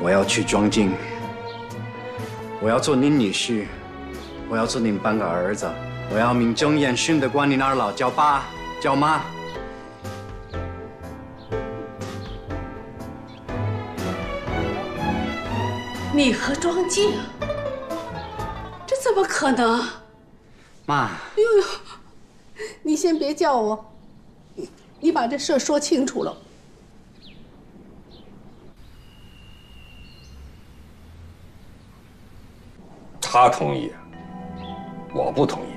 我要去庄敬，我要做您女婿，我要做您半个儿子，我要名正言顺的管您二老叫爸叫妈。你和庄静，这怎么可能？妈，呦呦，你先别叫我，你把这事说清楚了。他同意，我不同意。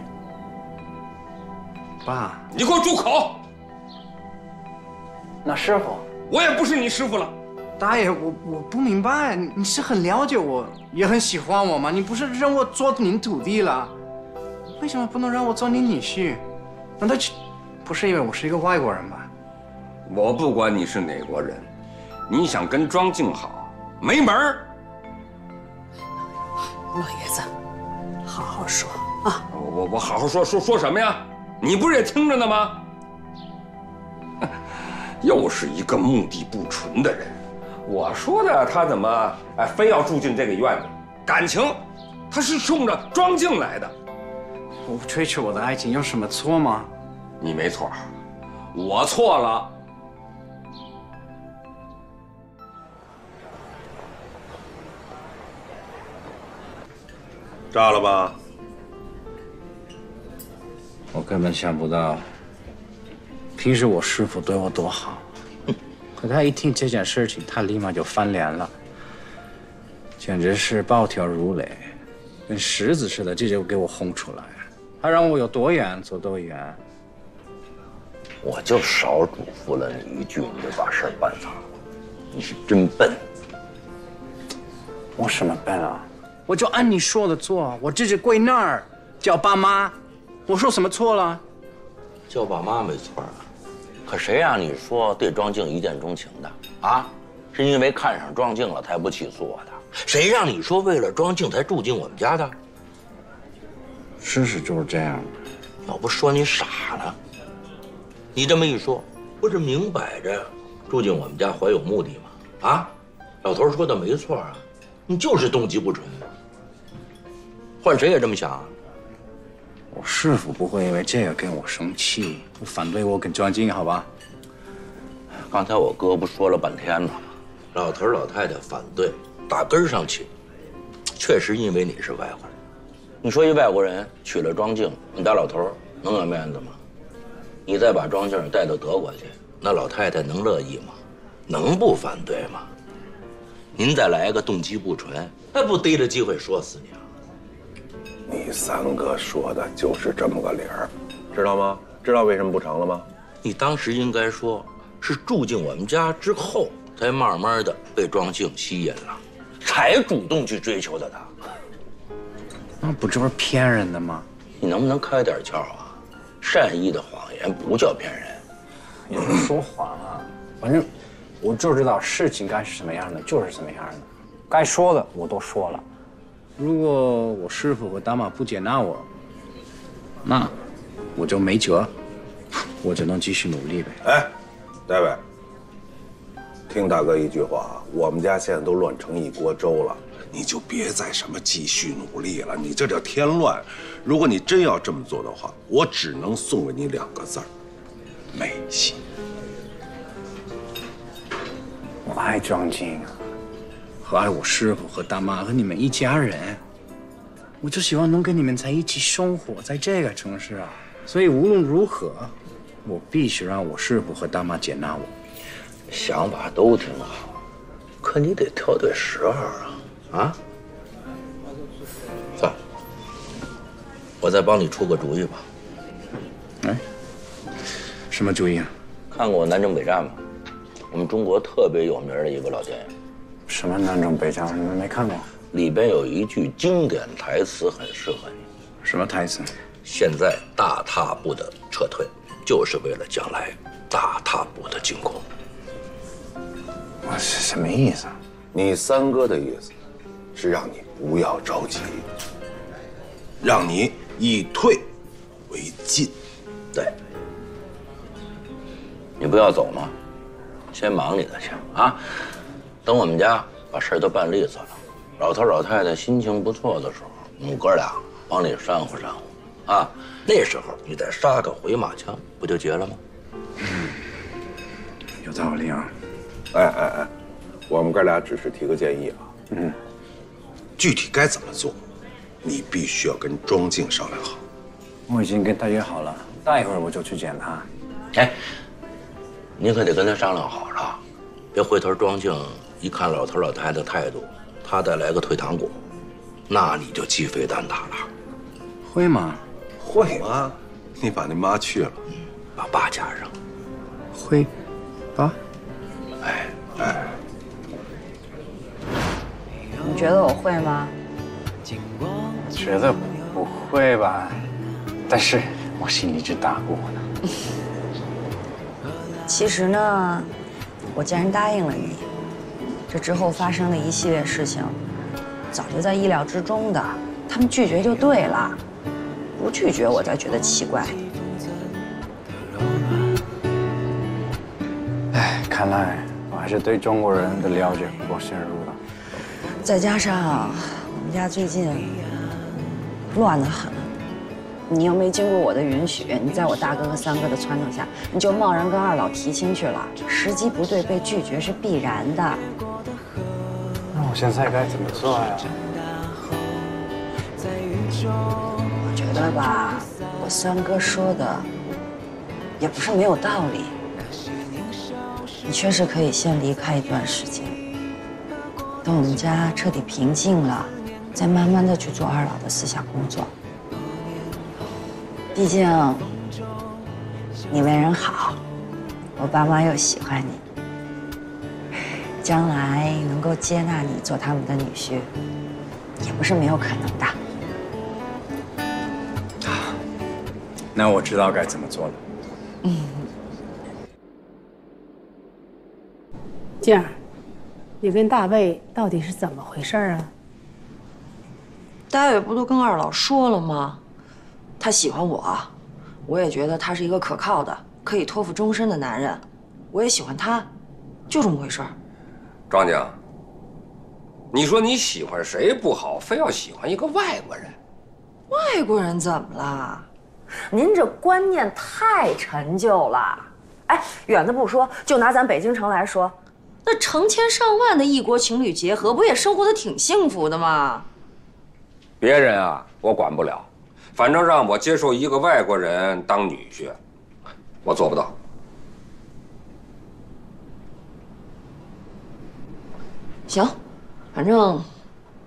爸，你给我住口！那师傅，我也不是你师傅了。大爷，我我不明白，你是很了解我，也很喜欢我吗？你不是让我做您徒弟了，为什么不能让我做你女婿？难道不是因为我是一个外国人吗？我不管你是哪国人，你想跟庄静好，没门儿。老爷子，好好说啊！我我我好好说说说什么呀？你不是也听着呢吗？又是一个目的不纯的人。我说的他怎么哎非要住进这个院子？感情他是冲着庄静来的。我追求我的爱情有什么错吗？你没错，我错了。炸了吧？我根本想不到，平时我师傅对我多好，可他一听这件事情，他立马就翻脸了，简直是暴跳如雷，跟石子似的，这就给我轰出来，他让我有多远走多远。我就少嘱咐了你一句，你就把事儿办砸了，你是真笨。我什么笨啊？我就按你说的做，我直接跪那儿叫爸妈。我说什么错了？叫爸妈没错啊，可谁让你说对庄静一见钟情的啊？是因为看上庄静了才不起诉我的？谁让你说为了庄静才住进我们家的？事实就是这样。要不说你傻呢？你这么一说，不是明摆着住进我们家怀有目的吗？啊，老头说的没错啊，你就是动机不纯。换谁也这么想。我师傅不会因为这个跟我生气，不反对我跟庄静，好吧？刚才我哥不说了半天了吗？老头老太太反对，打根上起，确实因为你是外国人。你说一外国人娶了庄静，你大老头能有面子吗？你再把庄静带到德国去，那老太太能乐意吗？能不反对吗？您再来个动机不纯，那不逮着机会说死你啊！你三哥说的就是这么个理儿，知道吗？知道为什么不成了吗？你当时应该说，是住进我们家之后，才慢慢的被庄静吸引了，才主动去追求的他。那不这不是骗人的吗？你能不能开点窍啊？善意的谎言不叫骗人。也不说谎啊，反正我就知道事情该是什么样的就是什么样的，该说的我都说了。如果我师傅和大妈不接纳我，那我就没辙，我只能继续努力呗。哎，戴维，听大哥一句话，我们家现在都乱成一锅粥了，你就别再什么继续努力了，你这叫添乱。如果你真要这么做的话，我只能送给你两个字儿：没戏。我爱庄静啊。和爱我师傅和大妈和你们一家人，我就希望能跟你们在一起生活在这个城市啊！所以无论如何，我必须让我师傅和大妈接纳我。想法都挺好，可你得挑对时候啊！啊，算了，我再帮你出个主意吧。哎，什么主意啊？看过《南征北战》吗？我们中国特别有名的一个老电影。什么南征北战？你们没看过？里边有一句经典台词很适合你。什么台词？现在大踏步的撤退，就是为了将来大踏步的进攻。我是什么意思？你三哥的意思是让你不要着急，让你以退为进。对，你不要走吗？先忙你的去啊。等我们家把事儿都办利索了。老头老太太心情不错的时候，我们哥俩帮你煽乎煽乎，啊，那时候你再杀个回马枪，不就结了吗？嗯有道理啊。哎哎哎，我们哥俩只是提个建议啊。嗯，具体该怎么做，你必须要跟庄静商量好。我已经跟他约好了，待会儿我就去见他。哎，你可得跟他商量好了，别回头庄静一看老头老太太态度，他再来个退堂鼓，那你就鸡飞蛋打了。会吗？会吗？你把那妈去了，把爸加上，会，啊？哎哎，你觉得我会吗？我觉得不会吧，但是我心里直打鼓呢。其实呢，我既然答应了你，这之后发生的一系列事情，早就在意料之中的。他们拒绝就对了，不拒绝我才觉得奇怪。哎，看来我还是对中国人的了解不够深入了。再加上我们家最近乱得很，你又没经过我的允许，你在我大哥和三哥的撺掇下，你就贸然跟二老提亲去了，时机不对，被拒绝是必然的。那我现在该怎么做呀？我觉得吧，我三哥说的也不是没有道理。你确实可以先离开一段时间，等我们家彻底平静了，再慢慢的去做二老的思想工作。毕竟你为人好，我爸妈又喜欢你，将来能够接纳你做他们的女婿，也不是没有可能的。那我知道该怎么做了。静儿，你跟大卫到底是怎么回事啊？大卫不都跟二老说了吗？他喜欢我，我也觉得他是一个可靠的、可以托付终身的男人。我也喜欢他，就这么回事儿。庄静，你说你喜欢谁不好，非要喜欢一个外国人？外国人怎么了？您这观念太陈旧了。哎，远的不说，就拿咱北京城来说，那成千上万的异国情侣结合，不也生活的挺幸福的吗？别人啊，我管不了，反正让我接受一个外国人当女婿，我做不到。行，反正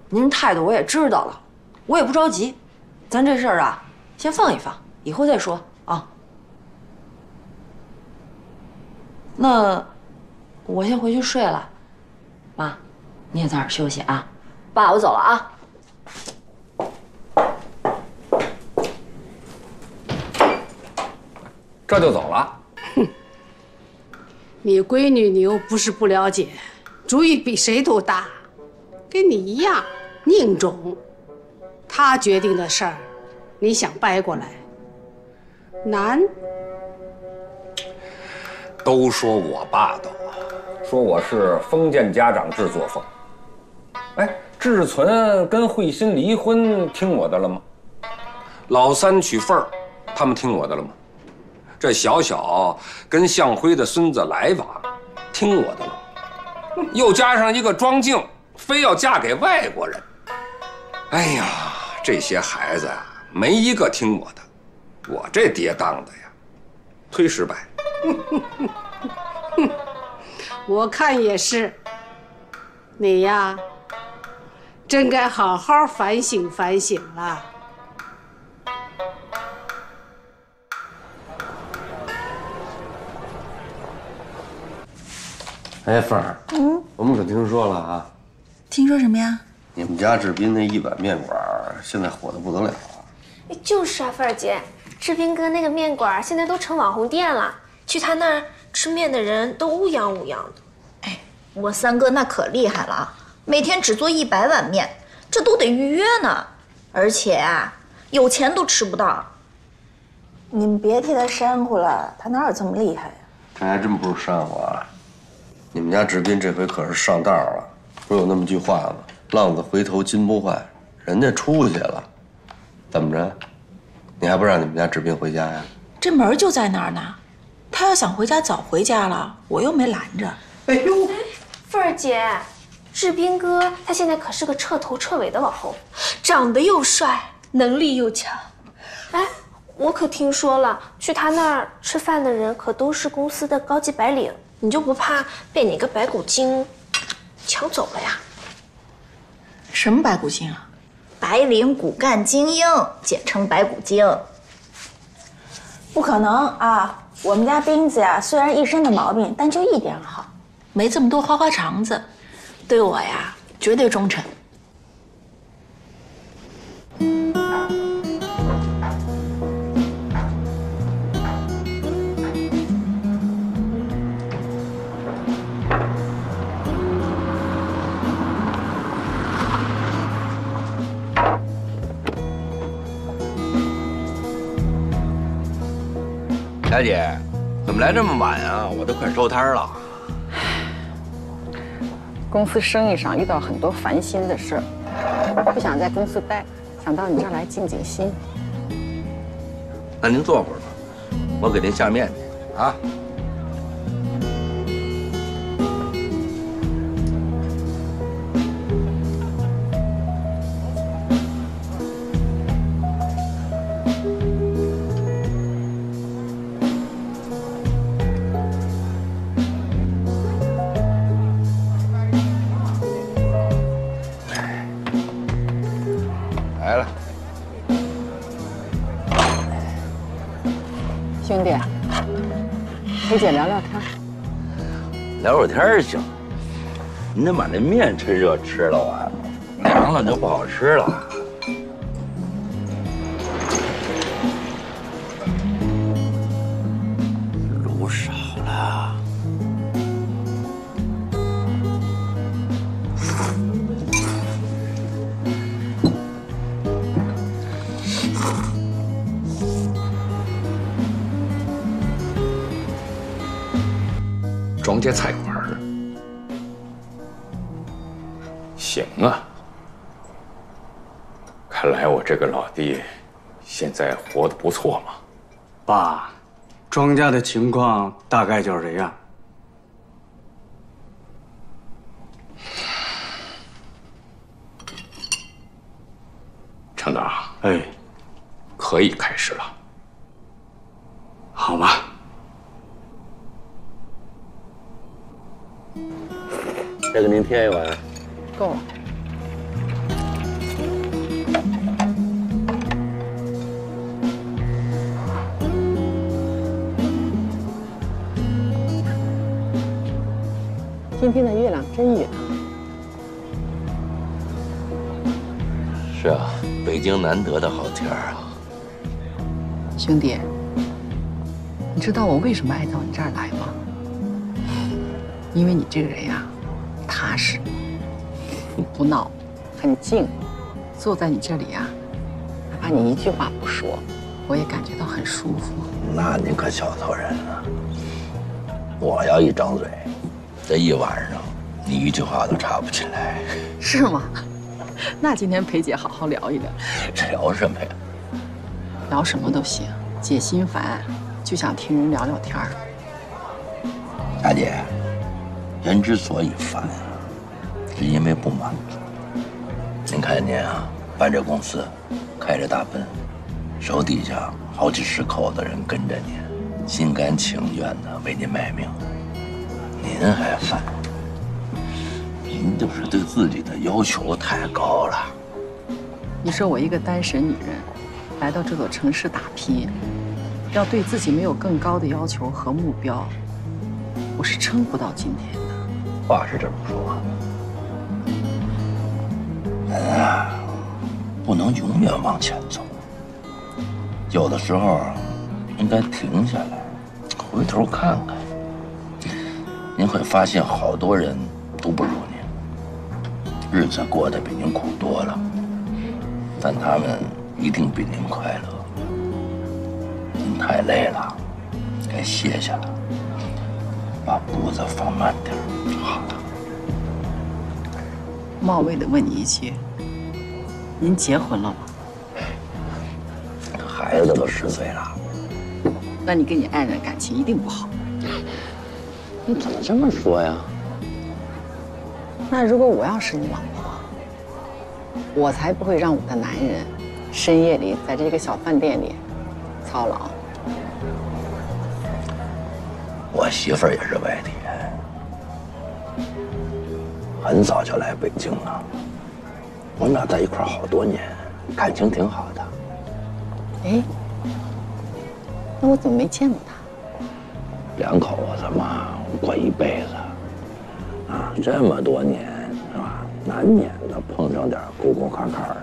您态度我也知道了，我也不着急，咱这事儿啊，先放一放，以后再说啊。那我先回去睡了，妈，你也早点休息啊。爸，我走了啊。这就走了？哼你闺女你又不是不了解，主意比谁都大，跟你一样宁种。她决定的事儿，你想掰过来，难。都说我霸道啊，说我是封建家长制作风。哎，志存跟慧心离婚，听我的了吗？老三娶凤儿，他们听我的了吗？这小小跟向辉的孙子来往，听我的了？又加上一个庄静，非要嫁给外国人。哎呀，这些孩子啊，没一个听我的，我这爹当的呀，忒失败。我看也是。你呀，真该好好反省反省了。哎，凤儿，嗯，我们可听说了啊，听说什么呀？你们家志斌那一碗面馆现在火的不得了啊！就是啊，凤儿姐，志斌哥那个面馆现在都成网红店了，去他那儿吃面的人都乌泱乌泱的。哎，我三哥那可厉害了，每天只做一百碗面，这都得预约呢，而且啊，有钱都吃不到。你们别替他煽乎了，他哪有这么厉害呀？这还真不是煽乎啊！你们家志斌这回可是上道了，不是有那么句话吗？浪子回头金不换，人家出去了，怎么着？你还不让你们家志斌回家呀？这门就在那儿呢，他要想回家早回家了，我又没拦着。哎呦，凤儿姐，志斌哥他现在可是个彻头彻尾的网红，长得又帅，能力又强。哎，我可听说了，去他那儿吃饭的人可都是公司的高级白领，你就不怕被哪个白骨精抢走了呀？什么白骨精啊？白领骨干精英，简称白骨精。不可能啊！我们家斌子呀，虽然一身的毛病，但就一点好，没这么多花花肠子，对我呀绝对忠诚。小姐，怎么来这么晚啊？我都快收摊了。公司生意上遇到很多烦心的事儿，不想在公司待，想到你这儿来静静心。那您坐会儿吧，我给您下面去啊。跟姐聊聊天。聊会天儿行。您得把那面趁热吃了啊，凉了就不好吃了。庄家的情况大概就是这样。程长，哎，可以开始了。好吧。再给您添一碗。够了。今天的月亮真圆啊！是啊，北京难得的好天儿啊。兄弟，你知道我为什么爱到你这儿来吗？因为你这个人呀，踏实，不闹，很静。坐在你这里呀，哪怕你一句话不说，我也感觉到很舒服。那您可小瞧人了。我要一张嘴，这一晚上你一句话都插不进来。是吗？那今天陪姐好好聊一聊。聊什么呀？聊什么都行。姐心烦，就想听人聊聊天儿。大姐，人之所以烦，是因为不满足。您看您啊，办这公司，开着大奔，手底下好几十口子人跟着您，心甘情愿的为您卖命，您还犯？您就是对自己的要求太高了。你说我一个单身女人，来到这座城市打拼，要对自己没有更高的要求和目标，我是撑不到今天的。话是这么说，人啊，不能永远往前走，有的时候应该停下来，回头看看。您会发现，好多人都不如您，日子过得比您苦多了，但他们一定比您快乐。您太累了，该歇下了，把步子放慢点儿。好了。冒昧的问你一句，您结婚了吗？孩子都十岁了，那你跟你爱人感情一定不好。你怎么这么说呀？那如果我要是你老婆，我才不会让我的男人深夜里在这个小饭店里操劳。我媳妇儿也是外地人，很早就来北京了。我们俩在一块儿好多年，感情挺好的。哎，那我怎么没见过他？两口子嘛，过一辈子，啊，这么多年是吧？难免的碰上点沟沟坎坎的，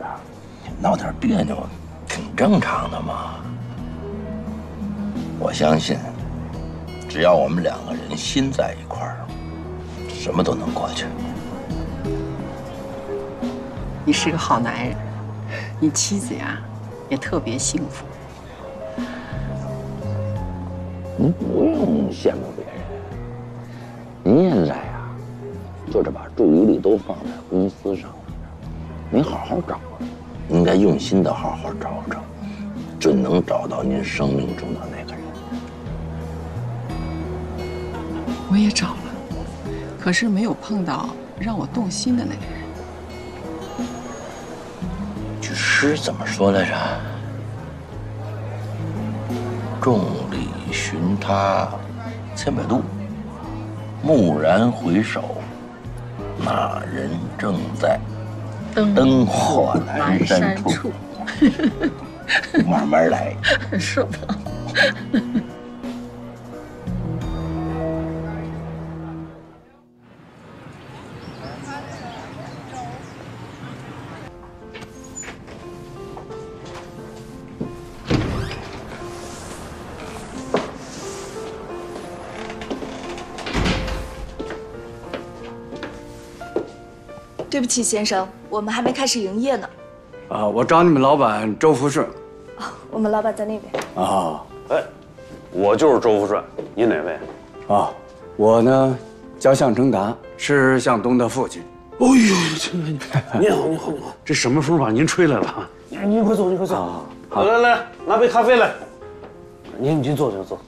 闹点别扭，挺正常的嘛。我相信，只要我们两个人心在一块儿，什么都能过去。你是个好男人，你妻子呀也特别幸福。您不用羡慕现在呀，就是把注意力都放在公司上了。您好好找，应该用心的好好找找，准能找到您生命中的那个人。我也找了，可是没有碰到让我动心的那个人。句诗怎么说来着？众里寻他千百度，蓦然回首，那人正在灯火阑珊处。慢慢来，是吧？对不起，先生，我们还没开始营业呢。啊，我找你们老板周福顺。啊我们老板在那边。啊，哎，我就是周福顺，您哪位？啊，我呢叫向成达，是向东的父亲。哎呦，这您好，您好，你好，这什么风把您吹来了？您您快坐，您快坐。好，来来，拿杯咖啡来。您您坐坐坐。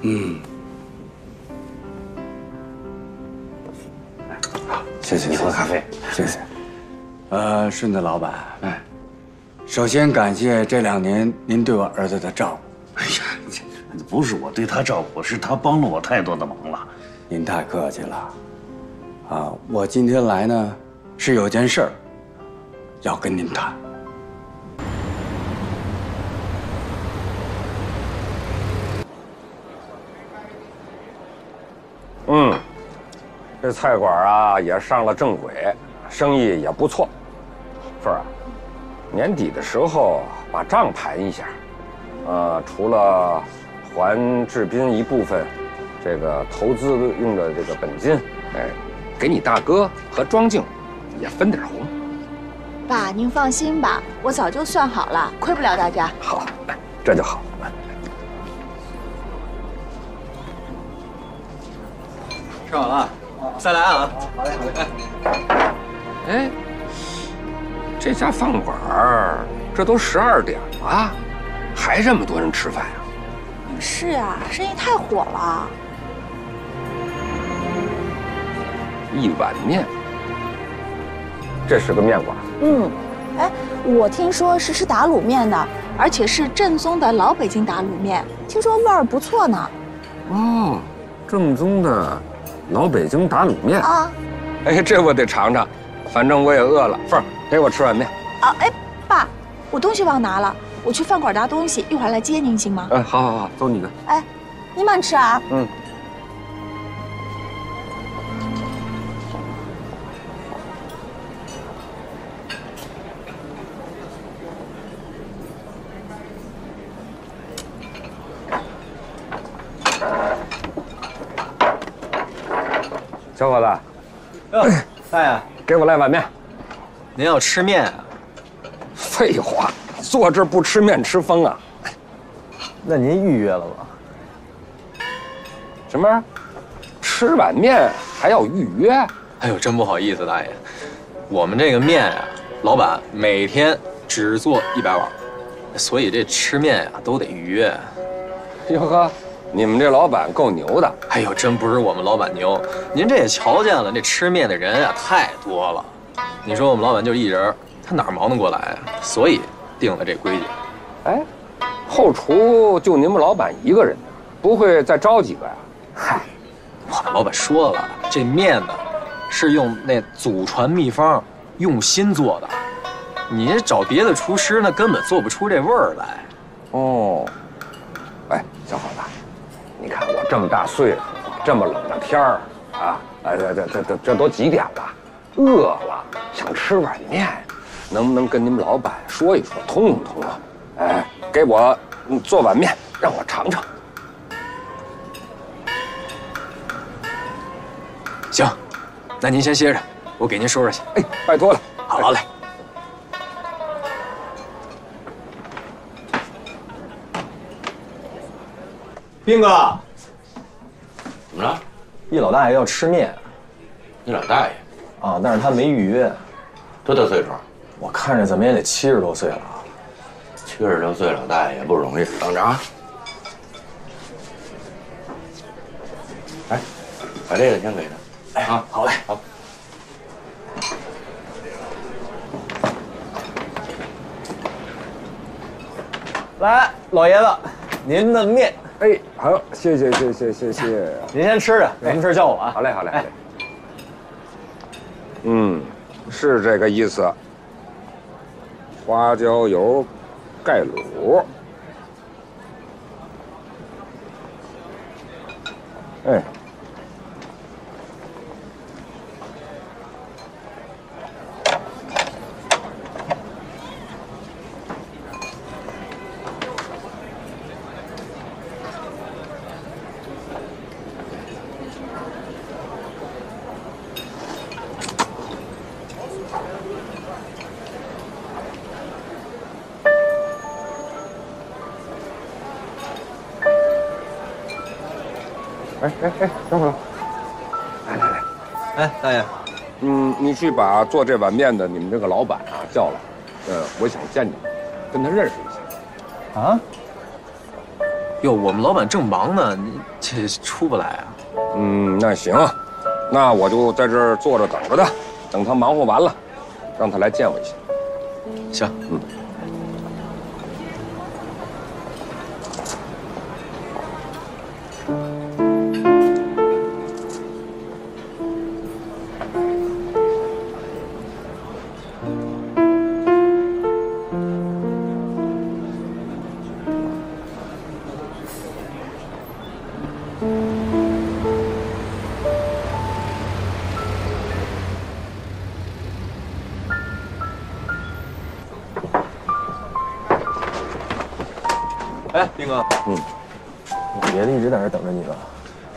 嗯，谢谢，你喝咖啡，谢谢。呃，顺子老板，哎，首先感谢这两年您对我儿子的照顾。哎呀，这不是我对他照顾，是他帮了我太多的忙了。您太客气了。啊，我今天来呢，是有件事儿要跟您谈。这菜馆啊也上了正轨，生意也不错。凤儿啊，年底的时候把账盘一下，呃，除了还志斌一部分这个投资用的这个本金，哎，给你大哥和庄静也分点红。爸，您放心吧，我早就算好了，亏不了大家。好，这就好。吃好了，再来啊！好嘞，好嘞。哎，这家饭馆儿这都十二点了，还这么多人吃饭呀？是啊，生意太火了。一碗面，这是个面馆。嗯，哎，我听说是吃打卤面的，而且是正宗的老北京打卤面，听说味儿不错呢。哦，正宗的老北京打卤面啊！哎，这我得尝尝，反正我也饿了。凤儿，陪我吃碗面。啊，哎，爸，我东西忘拿了，我去饭馆拿东西，一会儿来接您行吗？哎，好好好，走你的。哎，您慢吃啊。嗯。小伙子，哟，大爷，给我来碗面。您要吃面啊？废话，坐这儿不吃面吃疯啊？那您预约了吗？什么？吃碗面还要预约？哎呦，真不好意思，大爷，我们这个面啊，老板每天只做一百碗，所以这吃面呀都得预约。哟呵，你们这老板够牛的。哎呦，真不是我们老板牛，您这也瞧见了，这吃面的人啊太多了。你说我们老板就一人，他哪忙得过来啊？所以定了这规矩。哎，后厨就你们老板一个人，不会再招几个呀？嗨，我们老板说了，这面呢是用那祖传秘方用心做的，你找别的厨师那根本做不出这味儿来。哦，哎，小伙子，你看我这么大岁数，这么冷的天儿啊，哎，这这这这这都几点了？饿了，想吃碗面，能不能跟你们老板说一说，通融通融？哎，给我做碗面，让我尝尝。行，那您先歇着，我给您收拾去。哎，拜托了。好嘞。兵哥，怎么了？易老大爷要吃面。易老大爷啊，但是他没预约。多大岁数？我看着怎么也得七十多岁了。七十多岁老大爷也不容易。等着啊。哎，把这个先给他。哎，啊，好嘞，好。来，老爷子，您的面。哎，好，谢谢谢谢谢谢。您先吃着，有什么事叫我啊。好嘞好嘞好嘞。嗯，是这个意思。花椒油盖卤。哎哎哎，等会儿，来来来，哎，大爷，嗯，你去把做这碗面的你们这个老板啊叫来，呃，我想见你，跟他认识一下。啊？哟，我们老板正忙呢，你这出不来啊？嗯，那行，那我就在这儿坐着等着他，等他忙活完了，让他来见我一下。行，嗯。哎，丁哥，嗯，我爷子一直在这等着你呢。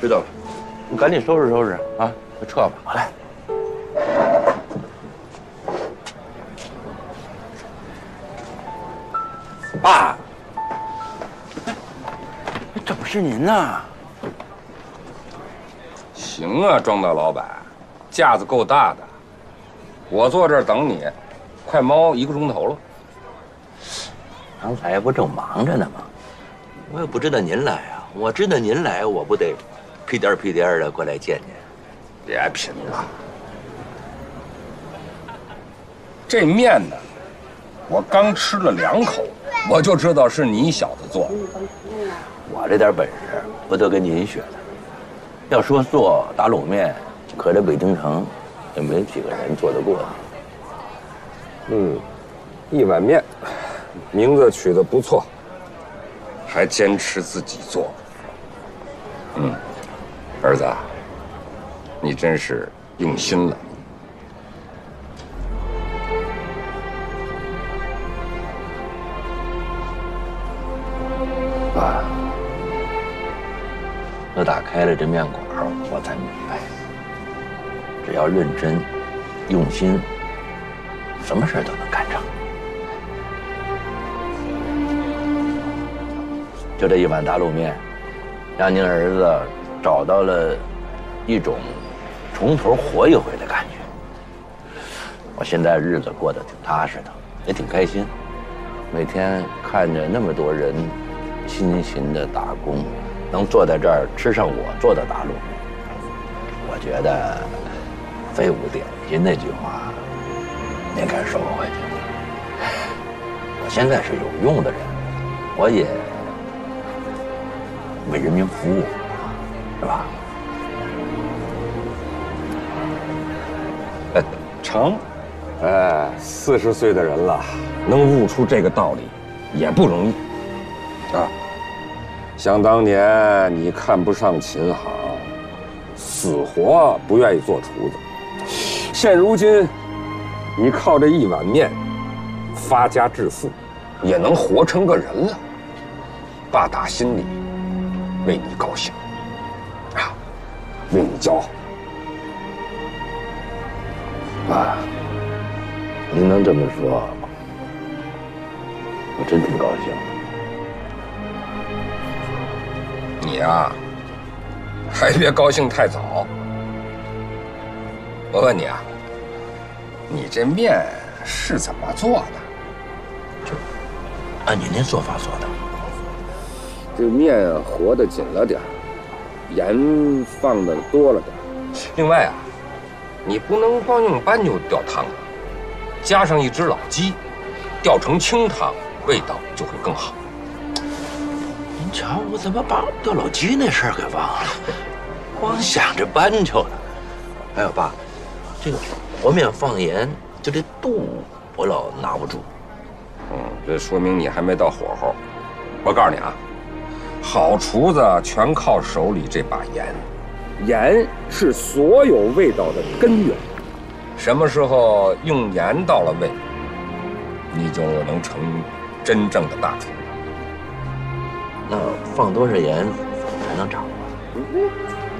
知道了，你赶紧收拾收拾啊，就撤吧。好嘞。爸，怎么是您呢？行啊，庄大老板，架子够大的。我坐这儿等你，快猫一个钟头了。刚才不正忙着呢吗？我也不知道您来啊。我知道您来，我不得屁颠儿屁颠儿的过来见您。别贫了，这面呢，我刚吃了两口，我就知道是你小子做的。我这点本事不都跟您学的？要说做打卤面，可这北京城也没几个人做得过你。嗯，一碗面，名字取得不错，还坚持自己做。嗯，儿子，你真是用心了。爸，我打开了这面馆，我才明白，只要认真、用心，什么事都能干成。就这一碗打卤面，让您儿子找到了一种从头活一回的感觉我现在日子过得挺踏实的，也挺开心。每天看着那么多人辛勤的打工，能坐在这儿吃上我做的打卤面，我觉得废物点心那句话，您该收回去了。我现在是有用的人，我也为人民服务，是吧？成，哎，四十岁的人了，能悟出这个道理，也不容易啊。想当年你看不上琴行，死活不愿意做厨子，现如今你靠这一碗面发家致富，也能活成个人了。爸打心里为你高兴啊，为你骄傲。爸，您能这么说，我真挺高兴。你呀，还别高兴太早。我问你啊，你这面是怎么做的？就按你那做法做的。这面和的紧了点盐放的多了点另外啊。你不能光用斑鸠吊汤，加上一只老鸡，吊成清汤，味道就会更好。您瞧，我怎么把吊老鸡那事儿给忘了？光想着斑鸠呢。还有爸，这个和面放盐，就这度我老拿不住。嗯，这说明你还没到火候。我告诉你啊，好厨子全靠手里这把盐。盐是所有味道的根源，什么时候用盐到了位，你就能成真正的大厨。那放多少盐才能掌握？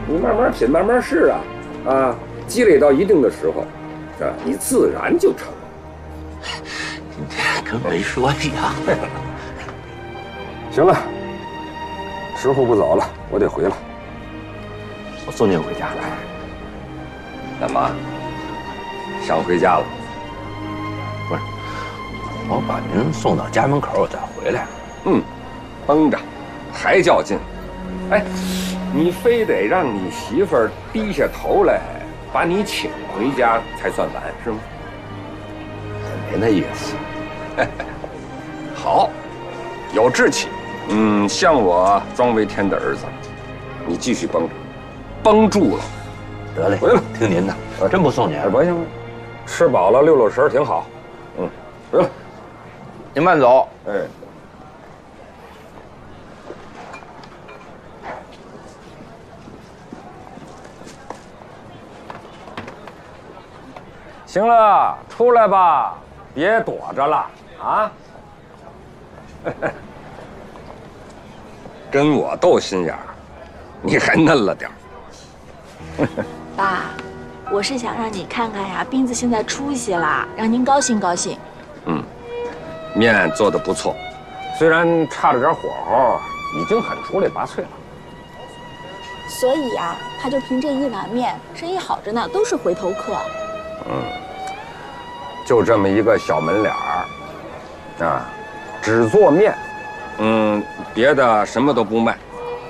你慢慢品，慢慢试啊！啊，积累到一定的时候，啊，你自然就成了。你这。跟没说一样。行了，时候不早了，我得回了。我送您回家来。干嘛？想回家了？不是，我把您送到家门口，我再回来。嗯，绷着，还较劲。哎，你非得让你媳妇儿低下头来把你请回家才算完是吗？没那意思。好，有志气。嗯，像我庄维天的儿子，你继续绷着。绷住了，得嘞，回来，听您的，我真不送你。不行，吃饱了溜溜神挺好。嗯，回来，您慢走。哎，行了，出来吧，别躲着了啊！跟我斗心眼儿，你还嫩了点儿。爸，我是想让你看看呀，斌子现在出息了，让您高兴高兴。嗯，面做的不错，虽然差了点火候，已经很出类拔萃了。所以呀，他就凭这一碗面，生意好着呢，都是回头客。嗯，就这么一个小门脸儿，啊，只做面，嗯，别的什么都不卖，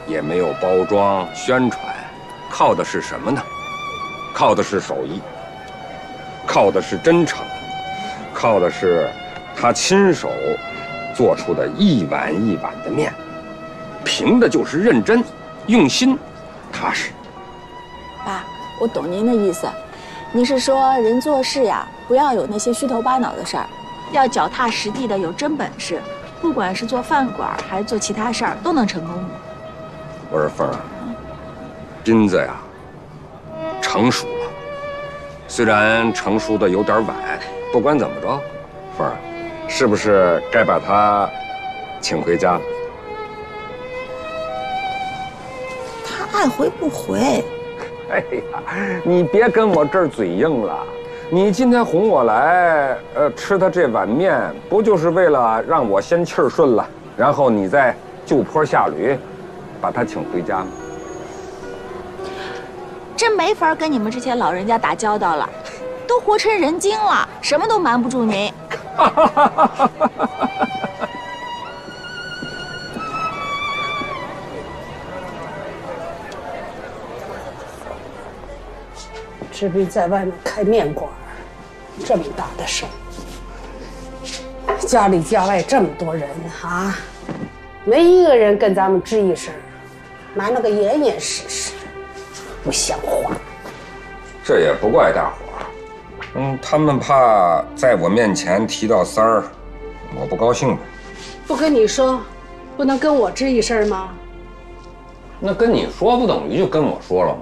也没有包装宣传。靠的是什么呢？靠的是手艺，靠的是真诚，靠的是他亲手做出的一碗一碗的面，凭的就是认真、用心、踏实。爸，我懂您的意思，您是说人做事呀，不要有那些虚头巴脑的事儿，要脚踏实地的，有真本事，不管是做饭馆还是做其他事儿，都能成功的。我说凤儿。金子呀，成熟了，虽然成熟的有点晚，不管怎么着，凤儿，是不是该把他请回家了？他爱回不回。哎呀，你别跟我这儿嘴硬了，你今天哄我来，呃，吃他这碗面，不就是为了让我先气儿顺了，然后你再就坡下驴，把他请回家吗？真没法跟你们这些老人家打交道了。都活成人精了，什么都瞒不住您。志斌在外面开面馆，这么大的事儿，家里家外这么多人啊，没一个人跟咱们吱一声，瞒了个严严实实，不像话。这也不怪大伙儿，嗯，他们怕在我面前提到三儿，我不高兴呗。不跟你说，不能跟我吱一声吗？那跟你说不等于就跟我说了吗？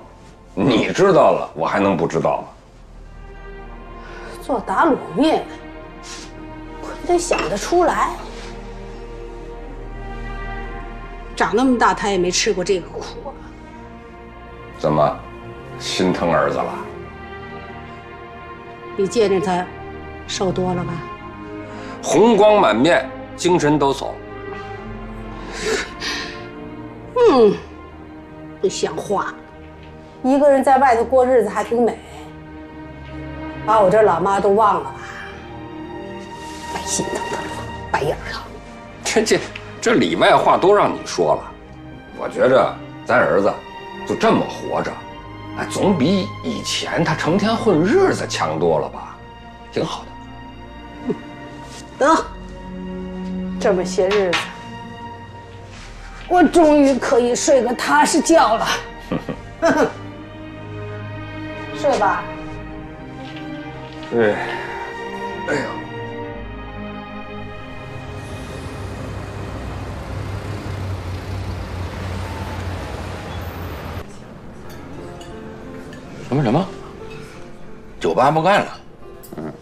你知道了，我还能不知道吗？做打卤面，可得想得出来。长那么大，他也没吃过这个苦啊。怎么，心疼儿子了？你见着他，瘦多了吧？红光满面，精神抖擞。嗯，不像话。一个人在外头过日子还挺美，把我这老妈都忘了吧？白心疼他了，白眼了。这这这里外话都让你说了，我觉着咱儿子就这么活着，哎，总比以前他成天混日子强多了吧？挺好的。得，这么些日子，我终于可以睡个踏实觉了。睡吧。对，哎呀，什么什么？酒吧不干了？嗯，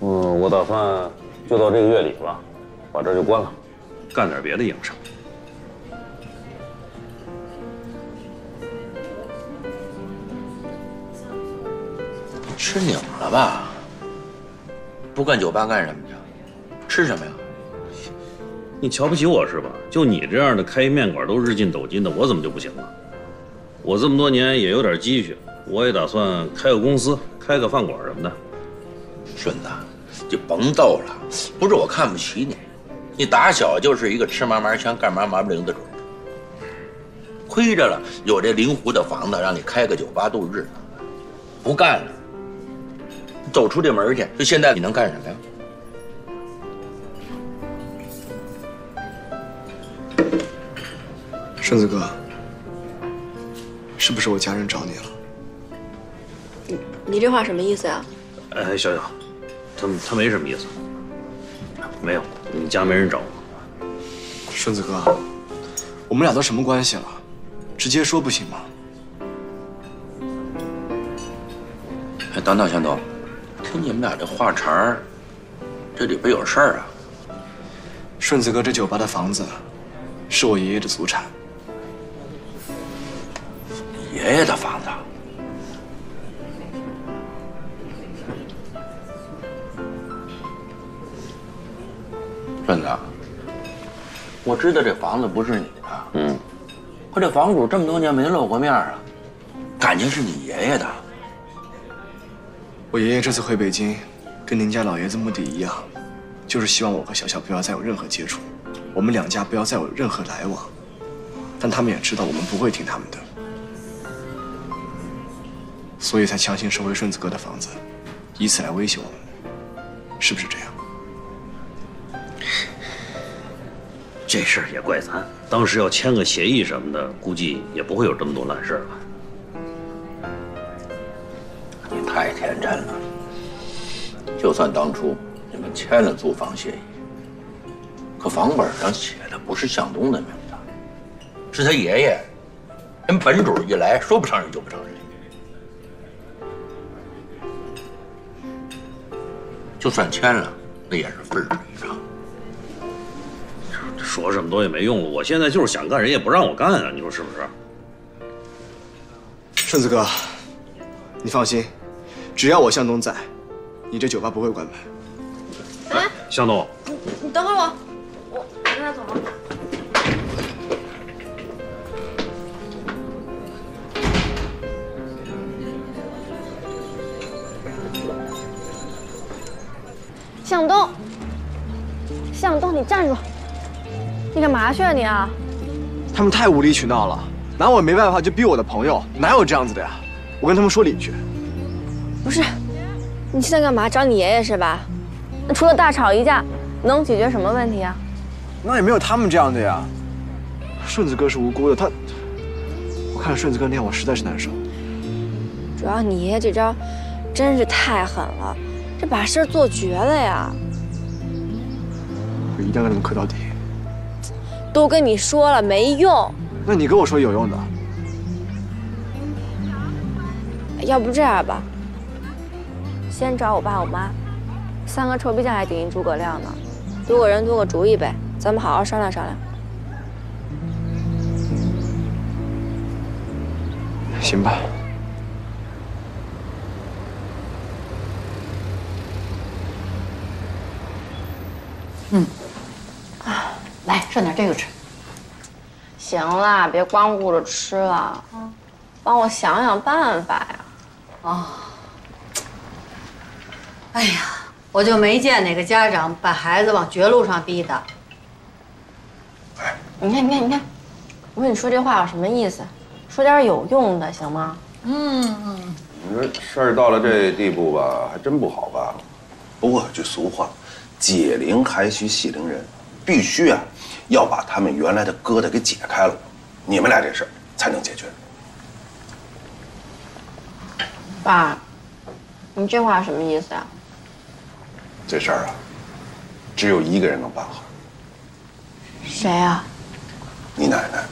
嗯，我打算就到这个月底吧，把这就关了，干点别的营生。吃拧了吧？不干酒吧干什么去？吃什么呀？你瞧不起我是吧？就你这样的开一面馆都日进斗金的，我怎么就不行了？我这么多年也有点积蓄，我也打算开个公司，开个饭馆什么的。顺子，就甭逗了，不是我看不起你，你打小就是一个吃嘛嘛香、干嘛嘛不灵的主。亏着了，有这灵湖的房子，让你开个酒吧度日子，不干了。走出这门去，就现在你能干什么呀？顺子哥，是不是我家人找你了？你你这话什么意思呀？哎，小小，他他没什么意思，没有，你家没人找我。顺子哥，我们俩都什么关系了？直接说不行吗？哎，等等，向东，听你们俩这话茬儿，这里边有事儿啊？顺子哥这酒吧的房子，是我爷爷的祖产。爷爷的房子？顺子，我知道这房子不是你的，嗯，可这房主这么多年没露过面啊，感情是你爷爷的。我爷爷这次回北京，跟您家老爷子目的一样，就是希望我和小小不要再有任何接触，我们两家不要再有任何来往。但他们也知道我们不会听他们的，所以才强行收回顺子哥的房子，以此来威胁我们，是不是这样？这事儿也怪咱，当时要签个协议什么的，估计也不会有这么多烂事儿了。太天真了。就算当初你们签了租房协议，可房本上写的不是向东的名字，是他爷爷。人本主一来，说不承认就不承认。就算签了，那也是份儿礼让。说这么多也没用了，我现在就是想干，人也不让我干啊！你说是不是？顺子哥，你放心，只要我向东在，你这酒吧不会关门。哎，向东，你你等会儿我，我我跟他走了。向东，向东，你站住！你干嘛去啊你啊？他们太无理取闹了，拿我没办法就逼我的朋友，哪有这样子的呀？我跟他们说理去。不是，你现在干嘛？找你爷爷是吧？那除了大吵一架，能解决什么问题啊？那也没有他们这样的呀。顺子哥是无辜的，他，我看着顺子哥那样，我实在是难受。主要你爷爷这招，真是太狠了，这把事儿做绝了呀！我一定要跟他们磕到底。都跟你说了没用。那你跟我说有用的。要不这样吧，先找我爸我妈，三个臭皮匠还顶一诸葛亮呢，多个人多个主意呗，咱们好好商量商量。行吧。嗯，啊，来涮点这个吃。行了，别光顾着吃了，帮我想想办法呀。哦，哎呀，我就没见哪个家长把孩子往绝路上逼的。你看，你看，你看，我跟你说这话有什么意思？说点有用的行吗？嗯，你说事儿到了这地步吧，还真不好办了。不过有句俗话，解铃还须系铃人，必须啊，要把他们原来的疙瘩给解开了，你们俩这事儿才能解决。爸，你这话什么意思啊？这事儿啊，只有一个人能办好，谁啊？你奶奶。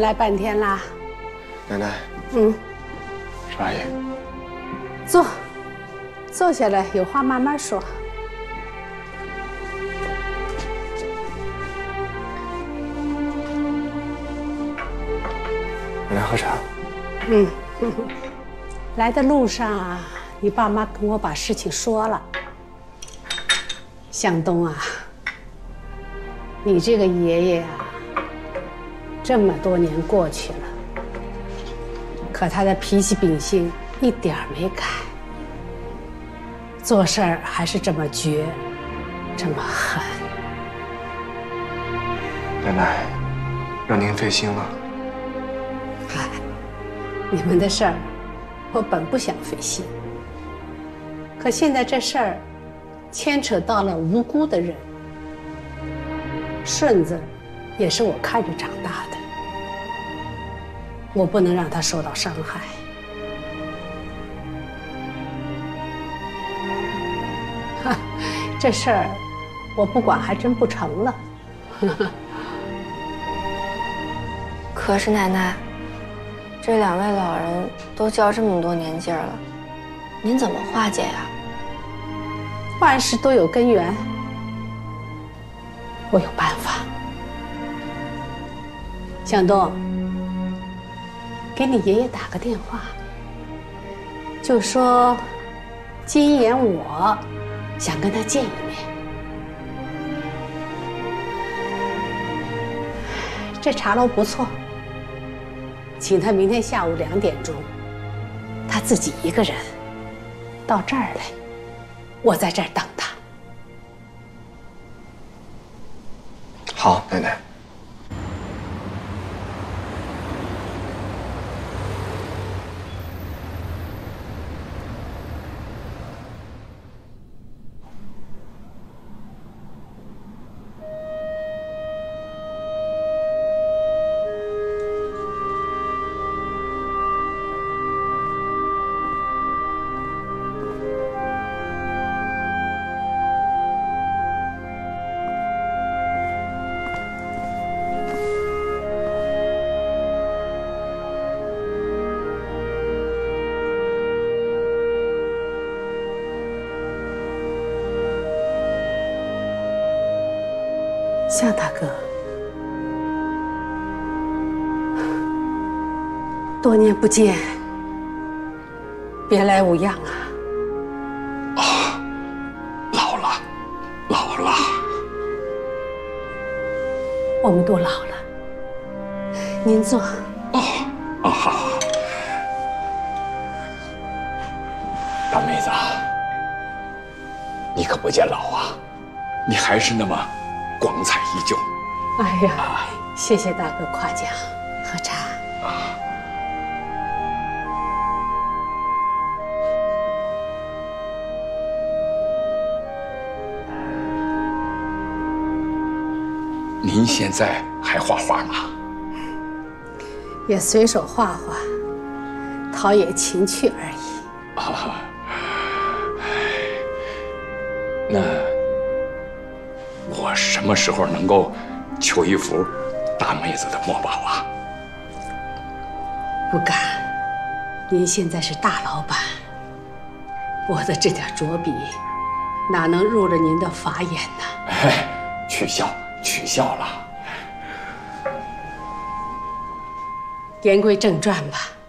们来半天啦？奶奶，嗯，少阿姨，坐，坐下来，有话慢慢说。奶奶喝茶。嗯，来的路上啊，你爸妈跟我把事情说了。向东啊，你这个爷爷啊，这么多年过去了，可他的脾气秉性一点儿没改，做事儿还是这么绝，这么狠。奶奶，让您费心了。嗨，你们的事儿，我本不想费心，可现在这事儿牵扯到了无辜的人，顺子也是我看着长大的，我不能让他受到伤害。哈，这事儿我不管还真不成了。可是奶奶，这两位老人都叫这么多年纪了，您怎么化解呀？万事都有根源，我有办法。向东，给你爷爷打个电话，就说金妍我想跟他见一面。这茶楼不错，请他明天下午两点钟，他自己一个人到这儿来，我在这儿等他。好，奶奶。多年不见，别来无恙啊！老了，老了。我们都老了，您坐。哦啊，好好。大妹子，你可不见老啊，你还是那么光彩依旧。哎呀，谢谢大哥夸奖，您现在还画画吗？也随手画画，陶冶情趣而已。啊，那我什么时候能够求一幅大妹子的墨宝啊？不敢，您现在是大老板，我的这点拙笔，哪能入了您的法眼呢？哎，取笑，取笑了。言归正传吧。